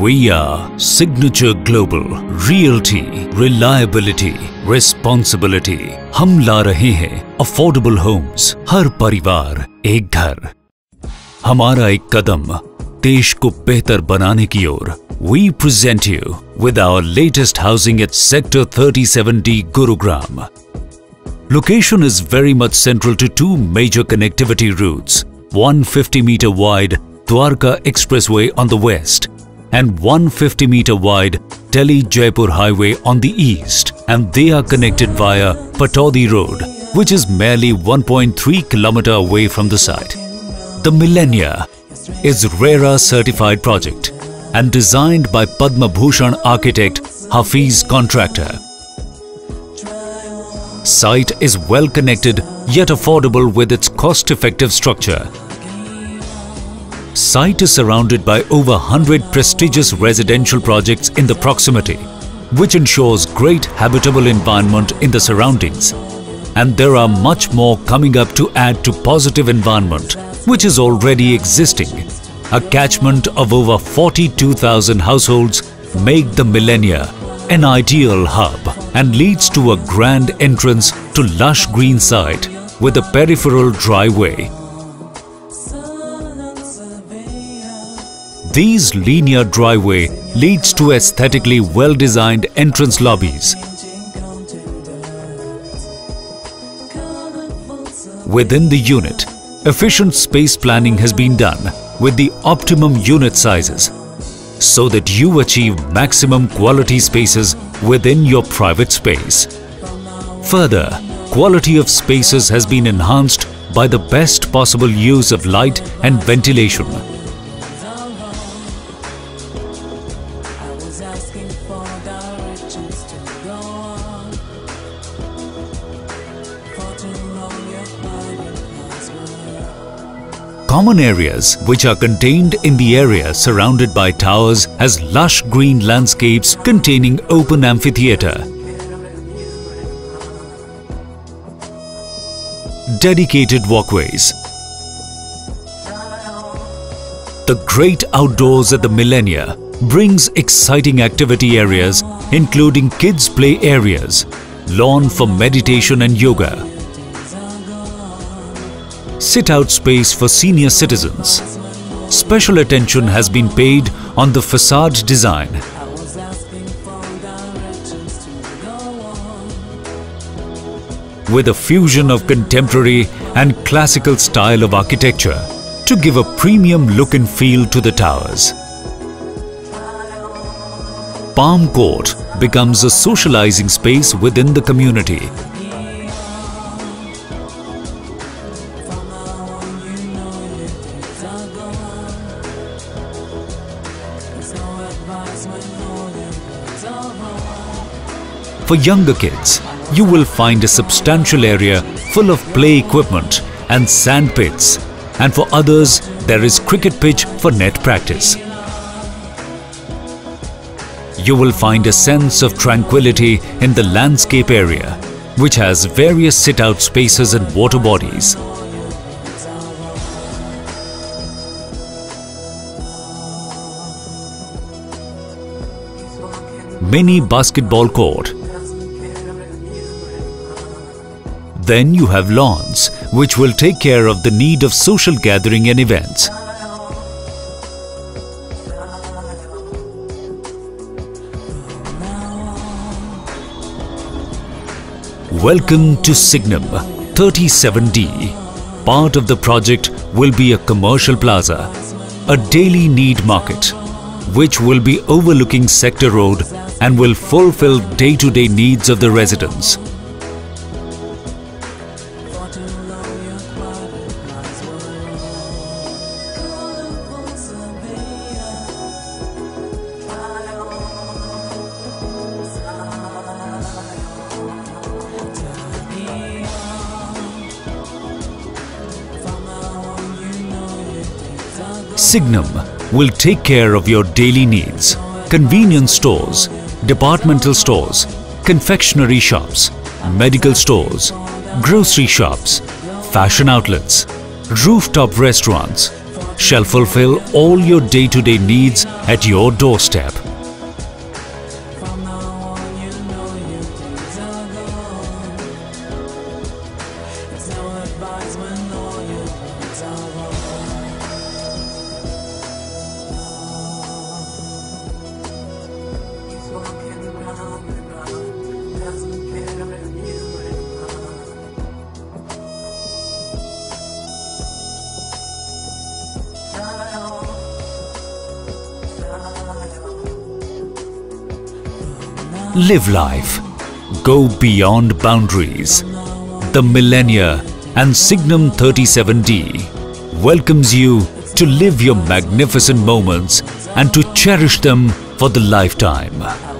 We are Signature Global Realty Reliability Responsibility हम ला रहे हैं अफोर्डेबल होम्स हर परिवार एक घर हमारा एक कदम देश को बेहतर बनाने की ओर We present you with our latest housing at Sector 37D Gurugram. Location is very much central to two major connectivity routes, 150 meter wide Dwarka Expressway on the west and 150 meter wide Delhi Jaipur Highway on the east and they are connected via Pataudi Road which is merely 1.3 kilometer away from the site. The Millennia is RERA certified project and designed by Padma Bhushan architect Hafiz Contractor. Site is well connected yet affordable with its cost-effective structure. Site is surrounded by over 100 prestigious residential projects in the proximity, which ensures great habitable environment in the surroundings. And there are much more coming up to add to positive environment, which is already existing. A catchment of over 42,000 households make the Millennia an ideal hub and leads to a grand entrance to lush green site with a peripheral driveway. These linear driveway leads to aesthetically well-designed entrance lobbies. Within the unit, efficient space planning has been done with the optimum unit sizes so that you achieve maximum quality spaces within your private space. Further, quality of spaces has been enhanced by the best possible use of light and ventilation. Common areas which are contained in the area surrounded by towers has lush green landscapes containing open amphitheatre. Dedicated walkways. The great outdoors at the Millennia brings exciting activity areas including kids play areas, lawn for meditation and yoga, sit-out space for senior citizens. Special attention has been paid on the facade design. With a fusion of contemporary and classical style of architecture to give a premium look and feel to the towers. Palm Court becomes a socializing space within the community For younger kids, you will find a substantial area full of play equipment and sand pits and for others there is cricket pitch for net practice. You will find a sense of tranquility in the landscape area which has various sit-out spaces and water bodies. Mini basketball court Then you have lawns, which will take care of the need of social gathering and events. Welcome to Signum 37D. Part of the project will be a commercial plaza, a daily need market, which will be overlooking Sector Road and will fulfill day-to-day -day needs of the residents. Signum will take care of your daily needs. Convenience stores, departmental stores, confectionery shops, medical stores, grocery shops, fashion outlets, rooftop restaurants, shall fulfill all your day-to-day needs at your doorstep. Live life. Go beyond boundaries. The Millennia and Signum 37D welcomes you to live your magnificent moments and to cherish them for the lifetime.